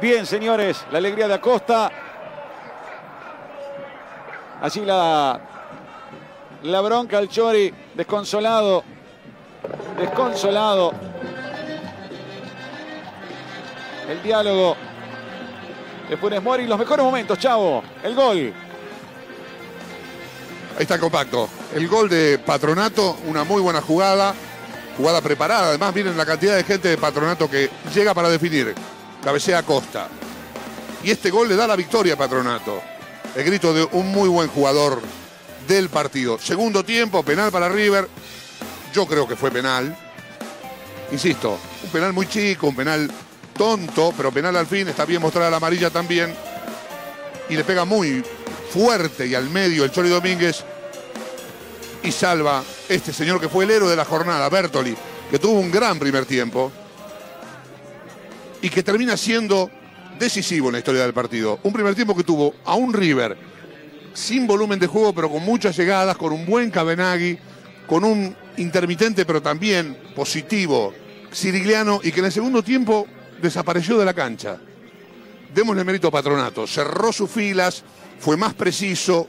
Bien, señores, la alegría de Acosta. Así la, la bronca al Chori, desconsolado. Desconsolado. El diálogo de Funes Mori. Los mejores momentos, chavo. El gol. Ahí está compacto. El gol de Patronato, una muy buena jugada. Jugada preparada. Además, miren la cantidad de gente de Patronato que llega para definir. Cabecea Costa. Y este gol le da la victoria a Patronato. El grito de un muy buen jugador del partido. Segundo tiempo, penal para River. Yo creo que fue penal. Insisto, un penal muy chico, un penal tonto, pero penal al fin. Está bien mostrada la amarilla también. Y le pega muy fuerte y al medio el Chori Domínguez. Y salva este señor que fue el héroe de la jornada, Bertoli, que tuvo un gran primer tiempo. Y que termina siendo decisivo en la historia del partido. Un primer tiempo que tuvo a un River sin volumen de juego, pero con muchas llegadas, con un buen Cabenagui, con un intermitente, pero también positivo Sirigliano, y que en el segundo tiempo desapareció de la cancha. Démosle mérito a Patronato. Cerró sus filas, fue más preciso,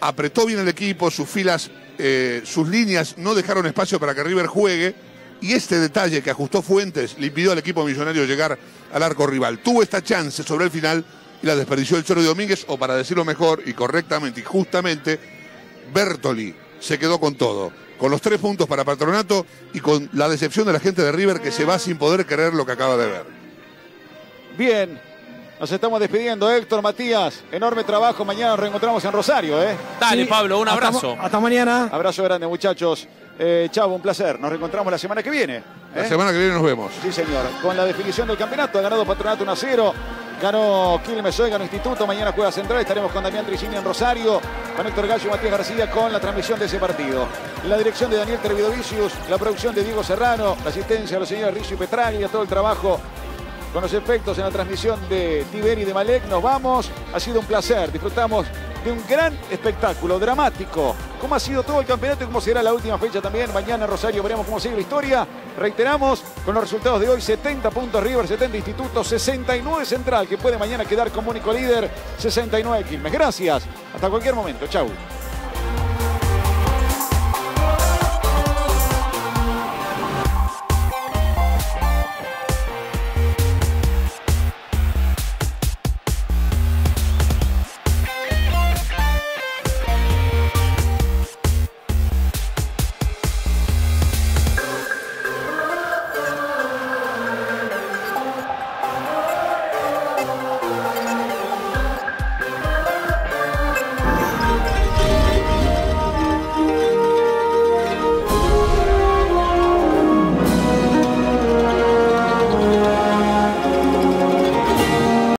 apretó bien el equipo, sus filas, eh, sus líneas no dejaron espacio para que River juegue y este detalle que ajustó Fuentes le impidió al equipo millonario llegar al arco rival. Tuvo esta chance sobre el final y la desperdició el Choro de Domínguez, o para decirlo mejor y correctamente y justamente, Bertoli se quedó con todo. Con los tres puntos para Patronato y con la decepción de la gente de River que se va sin poder creer lo que acaba de ver. Bien, nos estamos despidiendo, Héctor, Matías. Enorme trabajo. Mañana nos reencontramos en Rosario, ¿eh? Dale, Pablo, un Hasta- abrazo. Hasta, mañana. Abrazo grande, muchachos. Eh, Chavo, un placer. Nos reencontramos la semana que viene. La ¿eh? semana que viene nos vemos. Sí, señor. Con la definición del campeonato, ha ganado Patronato 1 a 0. Ganó Quilmes hoy, ganó Instituto. Mañana juega Central. Estaremos con Damián Tricini en Rosario. Con Héctor Gallo y Matías García con la transmisión de ese partido. La dirección de Daniel Trevidovicius, la producción de Diego Serrano, la asistencia de los señores Rizzo y Petraglia, todo el trabajo con los efectos en la transmisión de Tiberi y de Malek. Nos vamos. Ha sido un placer. Disfrutamos de un gran espectáculo dramático. ¿Cómo ha sido todo el campeonato y cómo será la última fecha también? Mañana en Rosario veremos cómo sigue la historia. Reiteramos con los resultados de hoy: 70 puntos River, 70 Instituto, 69 Central, que puede mañana quedar como único líder, 69 Quilmes. Gracias. Hasta cualquier momento. Chau.